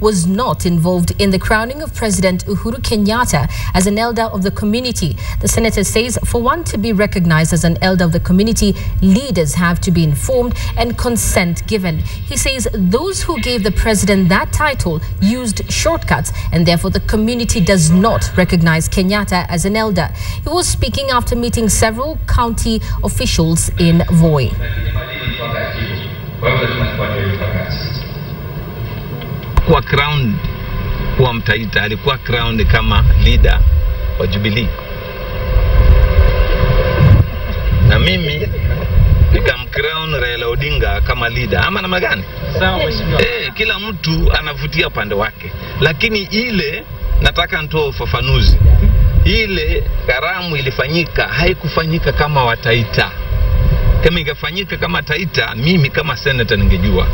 was not involved in the crowning of President Uhuru Kenyatta as an elder of the community. The senator says for one to be recognized as an elder of the community, leaders have to be informed and consent given. He says those who gave the president that title used shortcuts and therefore the community does not recognize Kenyatta as an elder. He was speaking after meeting several county officials in Voi. Kuwa crowned kuwa Mtaita, alikuwa crowned kama leader wa Jubilee, na mimi nikamcrown Raila Odinga kama leader, ama namna gani? Sawa mheshimiwa. Eh, kila mtu anavutia upande wake, lakini ile nataka nitoe ufafanuzi. Ile karamu ilifanyika, haikufanyika kama Wataita. Kama ingefanyika kama Taita, mimi kama senator ningejua.